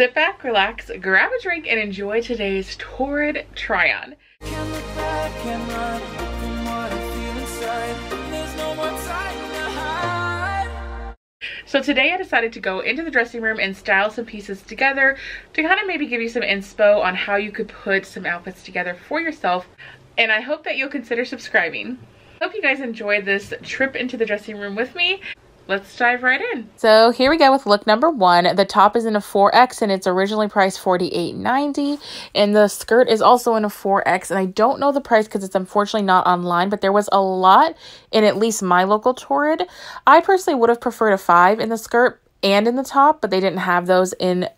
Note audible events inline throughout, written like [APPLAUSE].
sit back, relax, grab a drink, and enjoy today's Torrid try-on. So today I decided to go into the dressing room and style some pieces together to kind of maybe give you some inspo on how you could put some outfits together for yourself. And I hope that you'll consider subscribing. Hope you guys enjoyed this trip into the dressing room with me let's dive right in. So here we go with look number one. The top is in a 4X and it's originally priced $48.90. And the skirt is also in a 4X. And I don't know the price because it's unfortunately not online, but there was a lot in at least my local Torrid. I personally would have preferred a 5 in the skirt and in the top, but they didn't have those in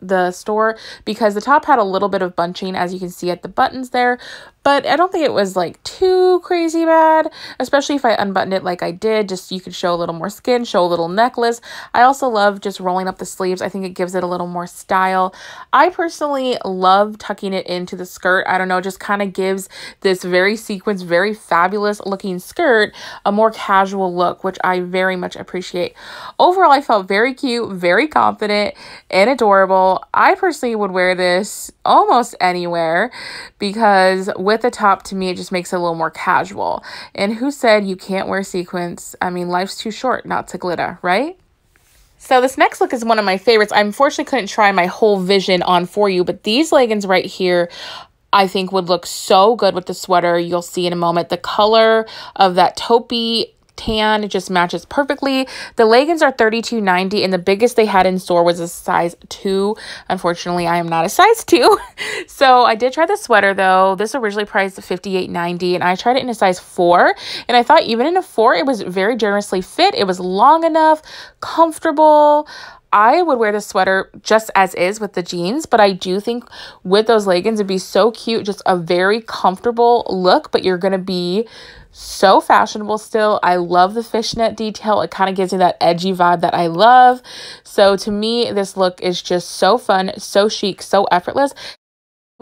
the store because the top had a little bit of bunching as you can see at the buttons there but I don't think it was like too crazy bad, especially if I unbuttoned it like I did, just you could show a little more skin, show a little necklace. I also love just rolling up the sleeves. I think it gives it a little more style. I personally love tucking it into the skirt. I don't know, just kind of gives this very sequence, very fabulous looking skirt a more casual look, which I very much appreciate. Overall, I felt very cute, very confident, and adorable. I personally would wear this almost anywhere because with with the top, to me, it just makes it a little more casual. And who said you can't wear sequins? I mean, life's too short not to glitter, right? So this next look is one of my favorites. I unfortunately couldn't try my whole vision on for you, but these leggings right here I think would look so good with the sweater. You'll see in a moment the color of that taupey tan. It just matches perfectly. The leggings are $32.90 and the biggest they had in store was a size 2. Unfortunately, I am not a size 2. [LAUGHS] so I did try the sweater though. This originally priced $58.90 and I tried it in a size 4. And I thought even in a 4, it was very generously fit. It was long enough, comfortable. I would wear the sweater just as is with the jeans, but I do think with those leggings, it'd be so cute. Just a very comfortable look, but you're going to be so fashionable still. I love the fishnet detail. It kind of gives me that edgy vibe that I love. So to me, this look is just so fun, so chic, so effortless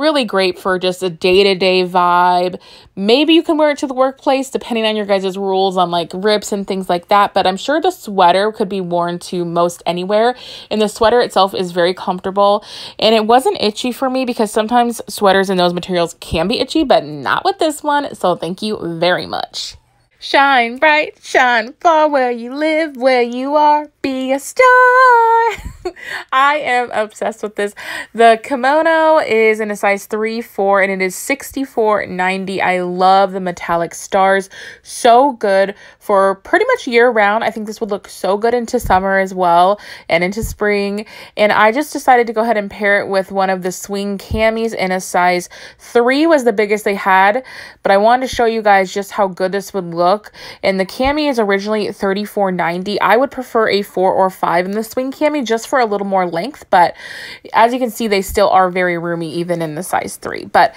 really great for just a day-to-day vibe. Maybe you can wear it to the workplace depending on your guys' rules on like rips and things like that but i'm sure the sweater could be worn to most anywhere and the sweater itself is very comfortable and it wasn't itchy for me because sometimes sweaters and those materials can be itchy but not with this one so thank you very much Shine bright, shine far where you live, where you are, be a star. [LAUGHS] I am obsessed with this. The kimono is in a size 3 4 and it is 64.90. I love the metallic stars. So good for pretty much year round. I think this would look so good into summer as well and into spring. And I just decided to go ahead and pair it with one of the swing camis in a size 3 was the biggest they had, but I wanted to show you guys just how good this would look And the cami is originally $34.90. I would prefer a 4 or 5 in the swing cami just for a little more length. But as you can see, they still are very roomy even in the size 3. But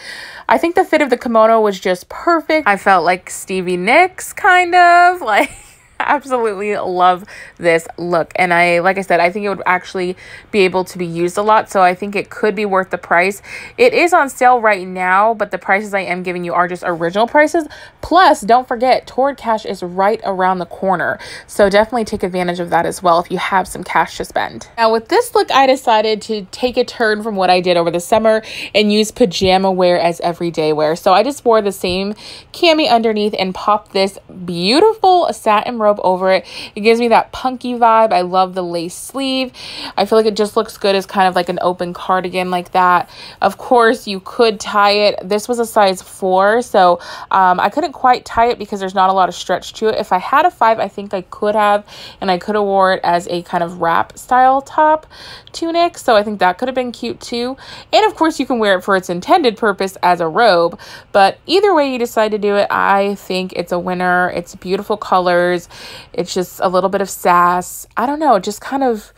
I think the fit of the kimono was just perfect. I felt like Stevie Nicks kind of [LAUGHS] like [LAUGHS] absolutely love this look. And I, like I said, I think it would actually be able to be used a lot. So I think it could be worth the price. It is on sale right now, but the prices I am giving you are just original prices. Plus, don't forget, Torrid Cash is right around the corner. So definitely take advantage of that as well if you have some cash to spend. Now with this look, I decided to take a turn from what I did over the summer and use pajama wear as everyday wear. So I just wore the same cami underneath and popped this beautiful satin robe over it. It gives me that punky vibe. I love the lace sleeve. I feel like it just looks good as kind of like an open cardigan like that. Of course, you could tie it. This was a size 4, so um, I couldn't quite tie it because there's not a lot of stretch to it. If I had a 5, I think I could have, and I could have wore it as a kind of wrap style top tunic, so I think that could have been cute too. And of course, you can wear it for its intended purpose as a robe, but either way you decide to do it, I think it's a winner. It's beautiful colors. It's just a little bit of sass. I don't know, it just kind of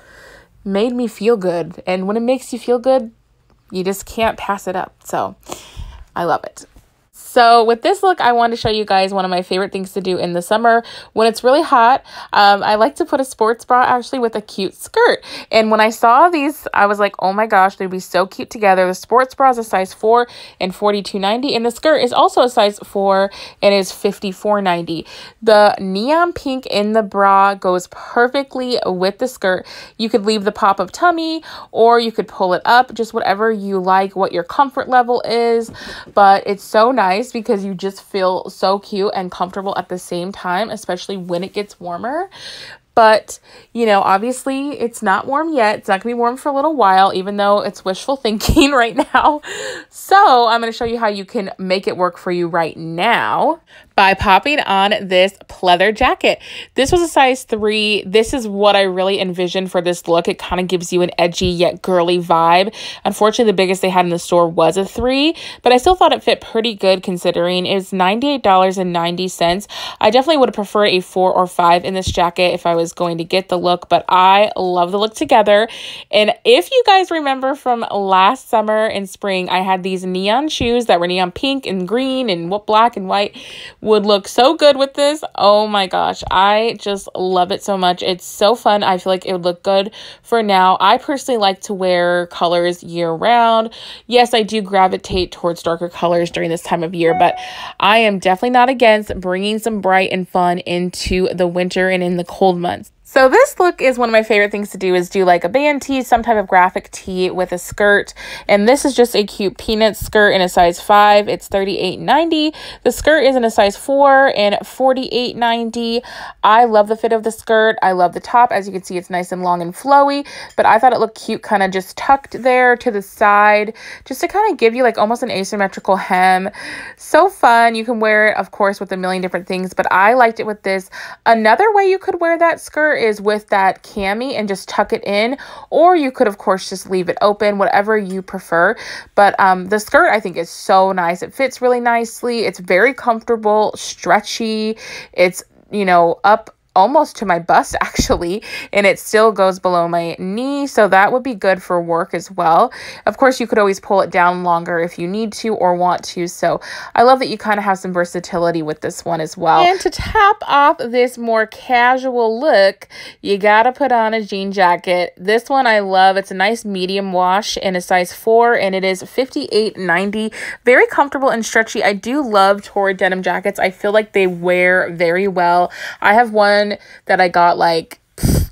made me feel good. And when it makes you feel good, you just can't pass it up. So I love it. So with this look, I want to show you guys one of my favorite things to do in the summer when it's really hot. Um, I like to put a sports bra actually with a cute skirt. And when I saw these, I was like, oh my gosh, they'd be so cute together. The sports bra is a size 4 and 42.90 and the skirt is also a size 4 and is 54.90. The neon pink in the bra goes perfectly with the skirt. You could leave the pop-up tummy or you could pull it up, just whatever you like, what your comfort level is. But it's so nice nice because you just feel so cute and comfortable at the same time, especially when it gets warmer. But, you know, obviously it's not warm yet. It's not going to be warm for a little while, even though it's wishful [LAUGHS] thinking right now. So I'm going to show you how you can make it work for you right now by popping on this pleather jacket. This was a size three. This is what I really envisioned for this look. It kind of gives you an edgy yet girly vibe. Unfortunately, the biggest they had in the store was a three, but I still thought it fit pretty good considering it was $98.90. I definitely would have preferred a four or five in this jacket if I was going to get the look, but I love the look together. And if you guys remember from last summer and spring, I had these neon shoes that were neon pink and green and what black and white would look so good with this. Oh my gosh, I just love it so much. It's so fun. I feel like it would look good for now. I personally like to wear colors year round. Yes, I do gravitate towards darker colors during this time of year, but I am definitely not against bringing some bright and fun into the winter and in the cold months months. So this look is one of my favorite things to do is do like a band tee, some type of graphic tee with a skirt. And this is just a cute peanut skirt in a size 5. It's $38.90. The skirt is in a size 4 and $48.90. I love the fit of the skirt. I love the top. As you can see, it's nice and long and flowy. But I thought it looked cute kind of just tucked there to the side. Just to kind of give you like almost an asymmetrical hem. So fun. You can wear it, of course, with a million different things. But I liked it with this. Another way you could wear that skirt is with that cami and just tuck it in or you could of course just leave it open whatever you prefer. But um, the skirt I think is so nice. It fits really nicely. It's very comfortable stretchy. It's you know up almost to my bust [LAUGHS] actually and it still goes below my knee so that would be good for work as well. Of course you could always pull it down longer if you need to or want to so i love that you kind of have some versatility with this one as well. And to top off this more casual look you gotta put on a jean jacket. This one i love. It's a nice medium wash in a size 4 and it is 58.90 very comfortable and stretchy. I do love torrid denim jackets. I feel like they wear very well. I have one one that I got like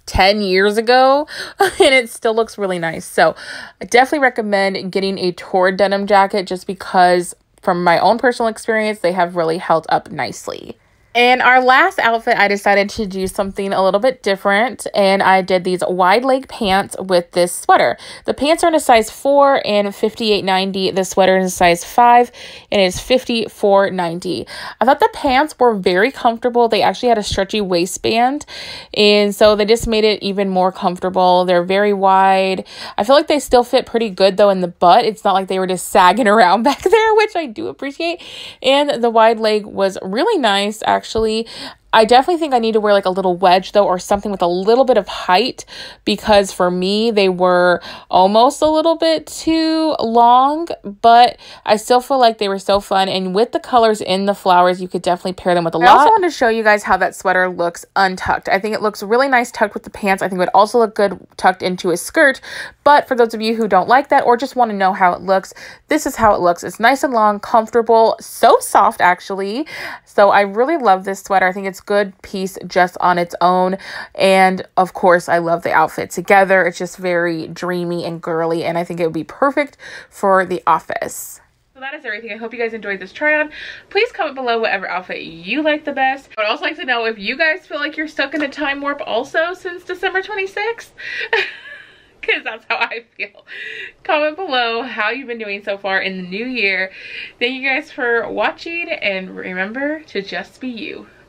10 years ago [LAUGHS] and it still looks really nice. So I definitely recommend getting a torrid denim jacket just because from my own personal experience, they have really held up nicely. And our last outfit, I decided to do something a little bit different. And I did these wide leg pants with this sweater. The pants are in a size 4 and 58.90. The sweater is a size 5 and it's 54.90. I thought the pants were very comfortable. They actually had a stretchy waistband. And so they just made it even more comfortable. They're very wide. I feel like they still fit pretty good though in the butt. It's not like they were just sagging [LAUGHS] around back there, which I do appreciate. And the wide leg was really nice actually actually I definitely think I need to wear like a little wedge though, or something with a little bit of height because for me, they were almost a little bit too long, but I still feel like they were so fun. And with the colors in the flowers, you could definitely pair them with a lot. I also want to show you guys how that sweater looks untucked. I think it looks really nice tucked with the pants. I think it would also look good tucked into a skirt. But for those of you who don't like that or just want to know how it looks, this is how it looks. It's nice and long, comfortable, so soft actually. So I really love this sweater. I think it's good piece just on its own. And of course, I love the outfit together. It's just very dreamy and girly, and I think it would be perfect for the office. So that is everything. I hope you guys enjoyed this try on. Please comment below whatever outfit you like the best. I would also like to know if you guys feel like you're stuck in a time warp also since December 26th. because [LAUGHS] that's how I feel. Comment below how you've been doing so far in the new year. Thank you guys for watching and remember to just be you.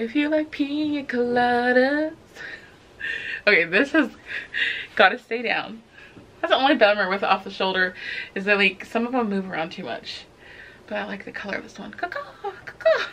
If you like pina coladas. Okay, this has got to stay down. That's the only bummer with off the shoulder is that like some of them move around too much. But I like the color of this one. Caca.